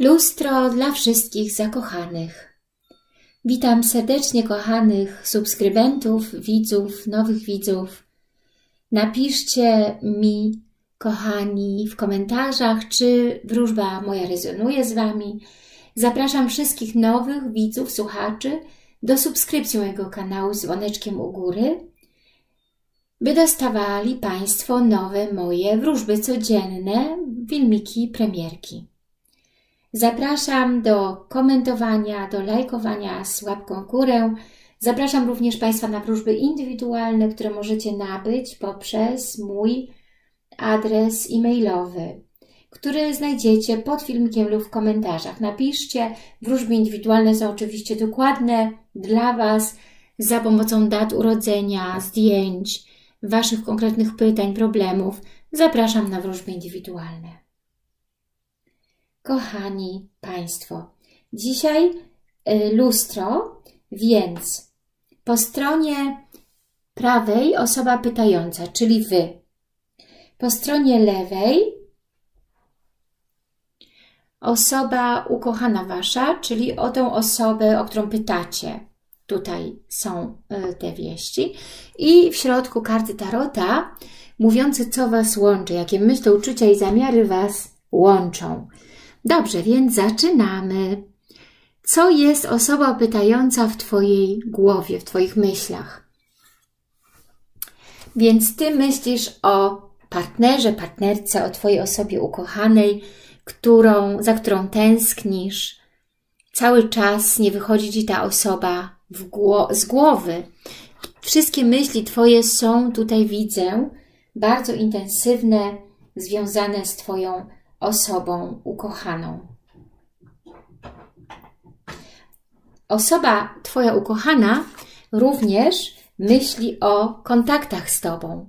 Lustro dla wszystkich zakochanych. Witam serdecznie kochanych subskrybentów, widzów, nowych widzów. Napiszcie mi, kochani, w komentarzach, czy wróżba moja rezonuje z Wami. Zapraszam wszystkich nowych widzów, słuchaczy do subskrypcji mojego kanału z dzwoneczkiem u góry, by dostawali Państwo nowe moje wróżby codzienne, filmiki, premierki. Zapraszam do komentowania, do lajkowania z łapką górę. Zapraszam również Państwa na wróżby indywidualne, które możecie nabyć poprzez mój adres e-mailowy, który znajdziecie pod filmikiem lub w komentarzach. Napiszcie, wróżby indywidualne są oczywiście dokładne dla Was za pomocą dat urodzenia, zdjęć, Waszych konkretnych pytań, problemów. Zapraszam na wróżby indywidualne. Kochani Państwo, dzisiaj y, lustro, więc po stronie prawej osoba pytająca, czyli Wy. Po stronie lewej osoba ukochana Wasza, czyli o tą osobę, o którą pytacie. Tutaj są y, te wieści. I w środku karty Tarota mówiące, co Was łączy, jakie myśli, uczucia i zamiary Was łączą. Dobrze, więc zaczynamy. Co jest osoba pytająca w Twojej głowie, w Twoich myślach? Więc Ty myślisz o partnerze, partnerce, o Twojej osobie ukochanej, którą, za którą tęsknisz. Cały czas nie wychodzi Ci ta osoba gło z głowy. Wszystkie myśli Twoje są, tutaj widzę, bardzo intensywne, związane z Twoją osobą ukochaną. Osoba Twoja ukochana również myśli o kontaktach z Tobą.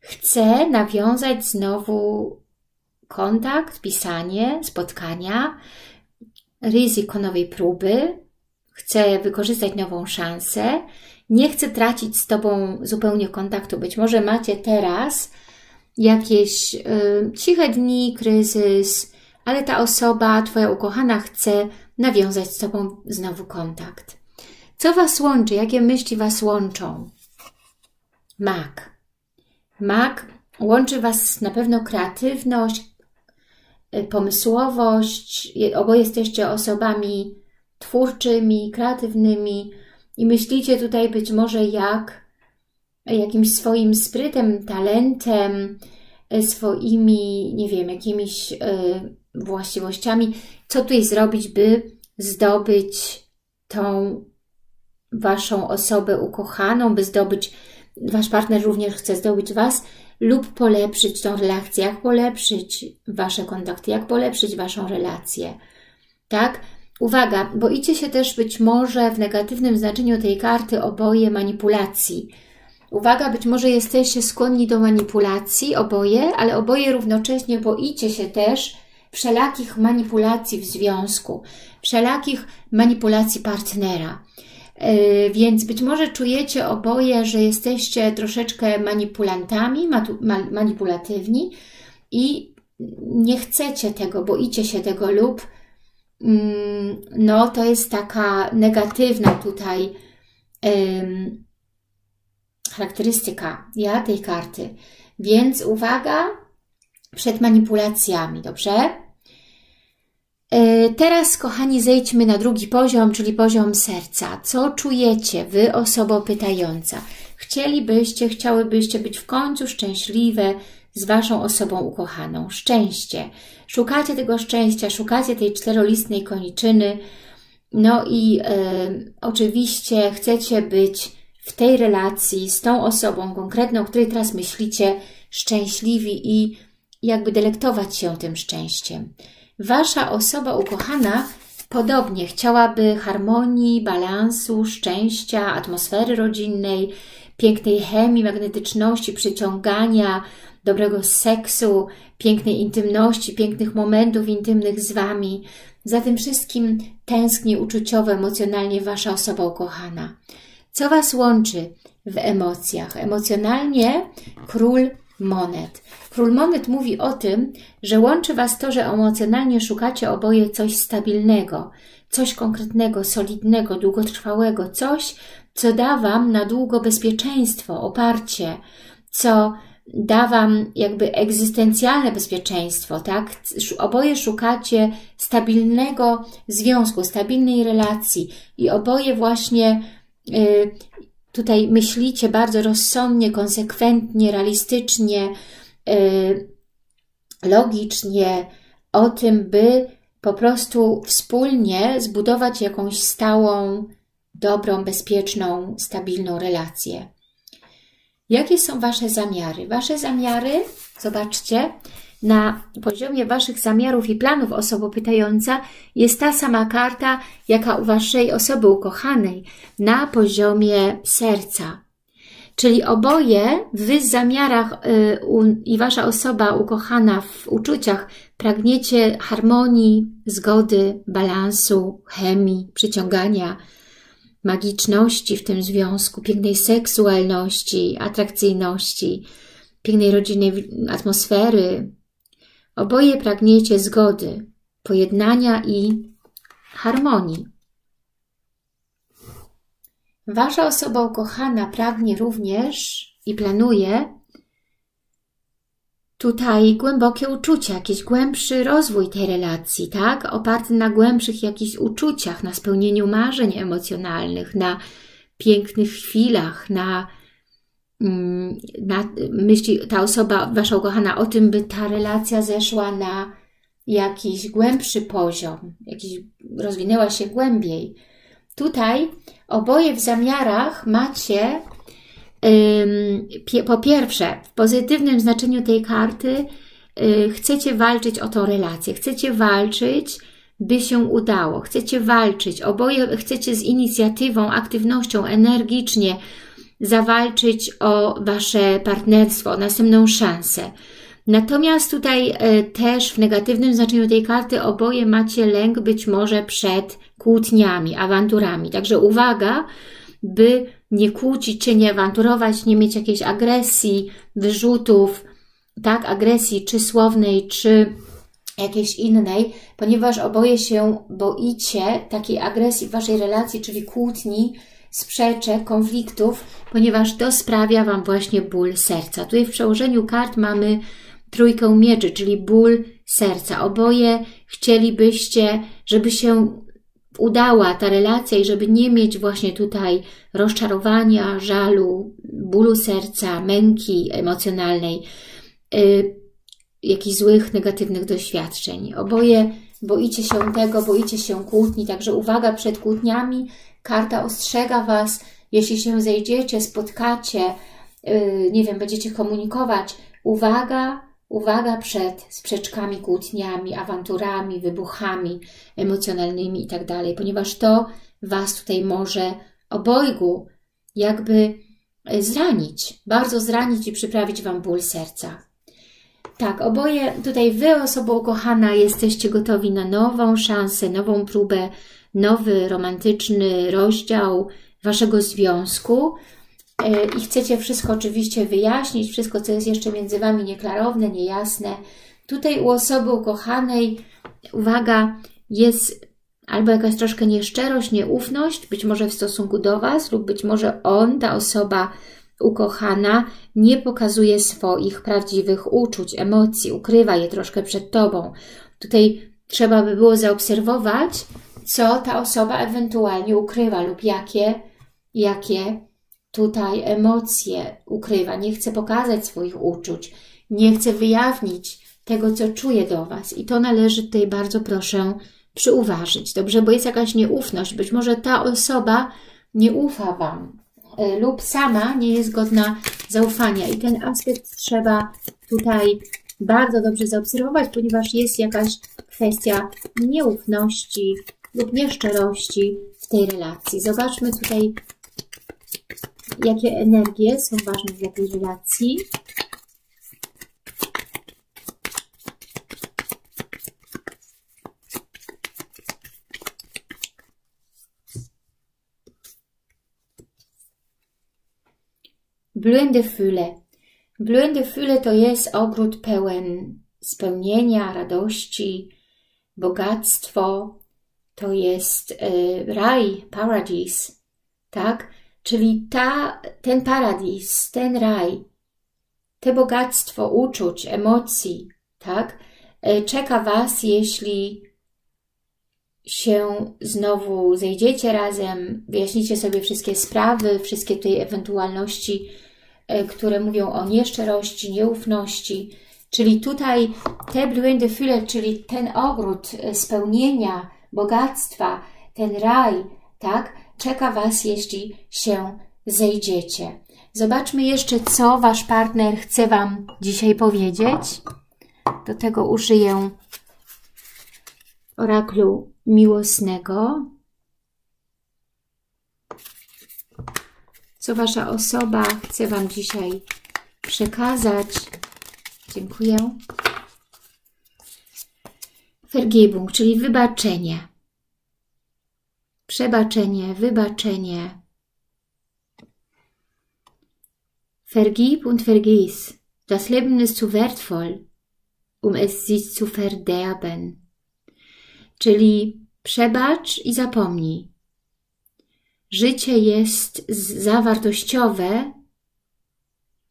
Chce nawiązać znowu kontakt, pisanie, spotkania, ryzyko nowej próby, chce wykorzystać nową szansę, nie chce tracić z Tobą zupełnie kontaktu. Być może macie teraz jakieś y, ciche dni, kryzys, ale ta osoba, Twoja ukochana chce nawiązać z Tobą znowu kontakt. Co Was łączy? Jakie myśli Was łączą? Mak. Mak łączy Was na pewno kreatywność, y, pomysłowość. Oboje jesteście osobami twórczymi, kreatywnymi i myślicie tutaj być może jak jakimś swoim sprytem, talentem, e, swoimi, nie wiem, jakimiś y, właściwościami, co tutaj zrobić, by zdobyć tą Waszą osobę ukochaną, by zdobyć, Wasz partner również chce zdobyć Was lub polepszyć tą relację, jak polepszyć Wasze kontakty, jak polepszyć Waszą relację, tak? Uwaga, boicie się też być może w negatywnym znaczeniu tej karty oboje manipulacji, Uwaga, być może jesteście skłonni do manipulacji, oboje, ale oboje równocześnie boicie się też wszelakich manipulacji w związku, wszelakich manipulacji partnera. Yy, więc być może czujecie oboje, że jesteście troszeczkę manipulantami, manipulatywni i nie chcecie tego, boicie się tego lub mm, no to jest taka negatywna tutaj charakterystyka ja, tej karty. Więc uwaga przed manipulacjami, dobrze? E, teraz, kochani, zejdźmy na drugi poziom, czyli poziom serca. Co czujecie Wy, osoba pytająca? Chcielibyście, chciałybyście być w końcu szczęśliwe z Waszą osobą ukochaną. Szczęście. Szukacie tego szczęścia, szukacie tej czterolistnej koniczyny, no i e, oczywiście chcecie być w tej relacji z tą osobą konkretną, o której teraz myślicie, szczęśliwi i jakby delektować się tym szczęściem. Wasza osoba ukochana podobnie chciałaby harmonii, balansu, szczęścia, atmosfery rodzinnej, pięknej chemii, magnetyczności, przyciągania, dobrego seksu, pięknej intymności, pięknych momentów intymnych z Wami. Za tym wszystkim tęskni uczuciowo, emocjonalnie Wasza osoba ukochana. Co Was łączy w emocjach? Emocjonalnie król monet. Król monet mówi o tym, że łączy Was to, że emocjonalnie szukacie oboje coś stabilnego, coś konkretnego, solidnego, długotrwałego, coś, co da Wam na długo bezpieczeństwo, oparcie, co da Wam jakby egzystencjalne bezpieczeństwo, tak? Oboje szukacie stabilnego związku, stabilnej relacji i oboje właśnie tutaj myślicie bardzo rozsądnie, konsekwentnie, realistycznie, y, logicznie o tym, by po prostu wspólnie zbudować jakąś stałą, dobrą, bezpieczną, stabilną relację. Jakie są Wasze zamiary? Wasze zamiary, zobaczcie, na poziomie Waszych zamiarów i planów osoba pytająca jest ta sama karta, jaka u Waszej osoby ukochanej na poziomie serca. Czyli oboje Wy w zamiarach y, i Wasza osoba ukochana w uczuciach pragniecie harmonii, zgody, balansu, chemii, przyciągania, magiczności w tym związku, pięknej seksualności, atrakcyjności, pięknej rodzinnej atmosfery. Oboje pragniecie zgody, pojednania i harmonii. Wasza osoba ukochana pragnie również i planuje tutaj głębokie uczucia, jakiś głębszy rozwój tej relacji, tak? Oparty na głębszych jakichś uczuciach, na spełnieniu marzeń emocjonalnych, na pięknych chwilach, na, na myśli ta osoba, wasza ukochana, o tym, by ta relacja zeszła na jakiś głębszy poziom, jakiś rozwinęła się głębiej. Tutaj oboje w zamiarach macie po pierwsze, w pozytywnym znaczeniu tej karty y, chcecie walczyć o tą relację, chcecie walczyć, by się udało, chcecie walczyć, oboje chcecie z inicjatywą, aktywnością, energicznie zawalczyć o Wasze partnerstwo, o następną szansę. Natomiast tutaj y, też w negatywnym znaczeniu tej karty oboje macie lęk być może przed kłótniami, awanturami. Także uwaga, by nie kłócić się, nie awanturować, nie mieć jakiejś agresji, wyrzutów, tak, agresji czy słownej, czy jakiejś innej, ponieważ oboje się boicie takiej agresji w Waszej relacji, czyli kłótni, sprzeczek, konfliktów, ponieważ to sprawia Wam właśnie ból serca. Tutaj w przełożeniu kart mamy trójkę mieczy, czyli ból serca. Oboje chcielibyście, żeby się udała ta relacja i żeby nie mieć właśnie tutaj rozczarowania, żalu, bólu serca, męki emocjonalnej, yy, jakichś złych, negatywnych doświadczeń. Oboje boicie się tego, boicie się kłótni, także uwaga przed kłótniami. Karta ostrzega Was, jeśli się zejdziecie, spotkacie, yy, nie wiem, będziecie komunikować, uwaga, Uwaga przed sprzeczkami, kłótniami, awanturami, wybuchami emocjonalnymi itd., tak ponieważ to Was tutaj może obojgu jakby e, zranić, bardzo zranić i przyprawić Wam ból serca. Tak, oboje, tutaj Wy, osoba ukochana, jesteście gotowi na nową szansę, nową próbę, nowy romantyczny rozdział Waszego związku, E, i chcecie wszystko oczywiście wyjaśnić, wszystko, co jest jeszcze między Wami nieklarowne, niejasne. Tutaj u osoby ukochanej, uwaga, jest albo jakaś troszkę nieszczerość, nieufność, być może w stosunku do Was, lub być może on, ta osoba ukochana, nie pokazuje swoich prawdziwych uczuć, emocji, ukrywa je troszkę przed Tobą. Tutaj trzeba by było zaobserwować, co ta osoba ewentualnie ukrywa lub jakie, jakie tutaj emocje ukrywa, nie chce pokazać swoich uczuć, nie chce wyjawnić tego, co czuje do Was. I to należy tutaj bardzo proszę przyuważyć, dobrze? Bo jest jakaś nieufność. Być może ta osoba nie ufa Wam lub sama nie jest godna zaufania. I ten aspekt trzeba tutaj bardzo dobrze zaobserwować, ponieważ jest jakaś kwestia nieufności lub nieszczerości w tej relacji. Zobaczmy tutaj jakie energie są ważne dla tej relacji. Blühende Fülle. Blühende Fülle to jest ogród pełen spełnienia, radości, bogactwo, to jest y, raj, paradise, tak? Czyli ta, ten paradis, ten raj, te bogactwo uczuć, emocji, tak? Y, czeka Was, jeśli się znowu zejdziecie razem, wyjaśnicie sobie wszystkie sprawy, wszystkie tej ewentualności, które mówią o nieszczerości, nieufności, Czyli tutaj te blühende Fülle, czyli ten ogród spełnienia, bogactwa, ten raj, tak, czeka Was, jeśli się zejdziecie. Zobaczmy jeszcze, co Wasz partner chce Wam dzisiaj powiedzieć. Do tego użyję oraklu miłosnego. Co Wasza osoba chce Wam dzisiaj przekazać. Dziękuję. Vergebung, czyli wybaczenie. Przebaczenie, wybaczenie. Vergib und vergiss. Das Leben ist zu wertvoll, um es sich zu verderben. Czyli przebacz i zapomnij. Życie jest zawartościowe,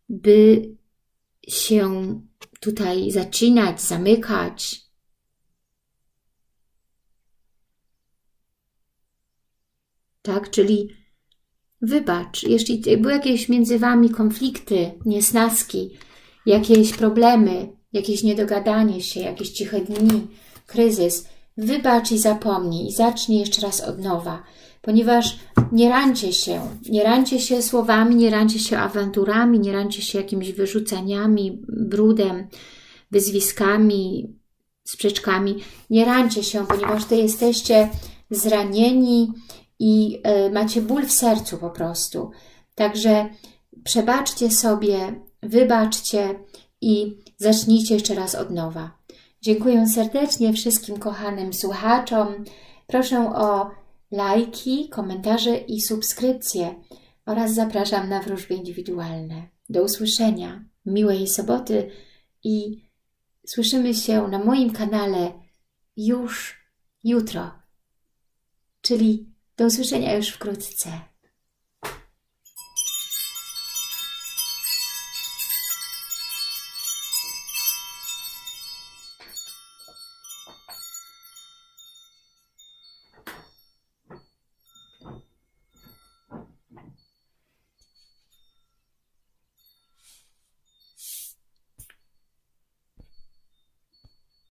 by się tutaj zaczynać, zamykać. Tak, czyli wybacz, jeśli były jakieś między Wami konflikty, niesnaski, jakieś problemy, jakieś niedogadanie się, jakieś ciche dni, kryzys, wybacz i zapomnij i zacznij jeszcze raz od nowa, ponieważ nie rancie się, nie rancie się słowami, nie rancie się awanturami, nie rancie się jakimiś wyrzuceniami, brudem, wyzwiskami, sprzeczkami. Nie rancie się, ponieważ to jesteście zranieni i y, macie ból w sercu po prostu. Także przebaczcie sobie, wybaczcie i zacznijcie jeszcze raz od nowa. Dziękuję serdecznie wszystkim kochanym słuchaczom. Proszę o lajki, komentarze i subskrypcje oraz zapraszam na wróżby indywidualne. Do usłyszenia, miłej soboty i słyszymy się na moim kanale już jutro, czyli do usłyszenia już wkrótce.